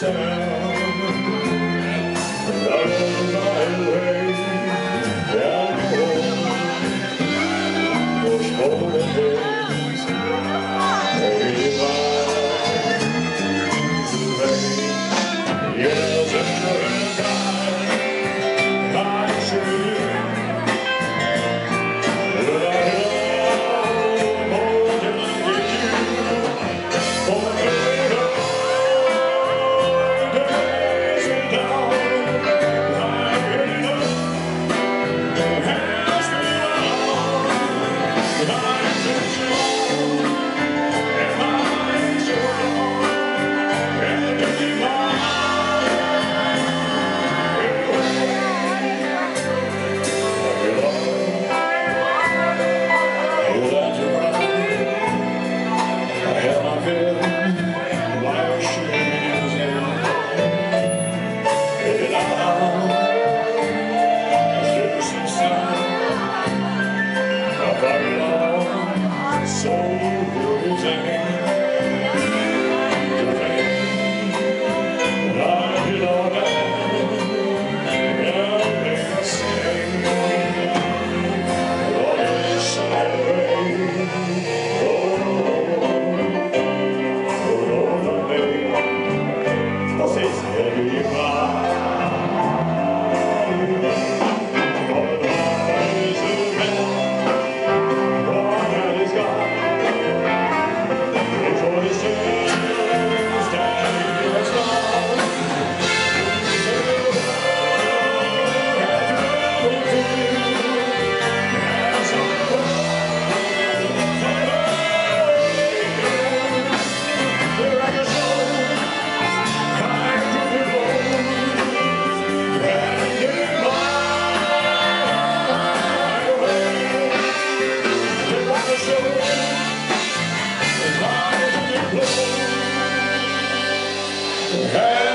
it's just They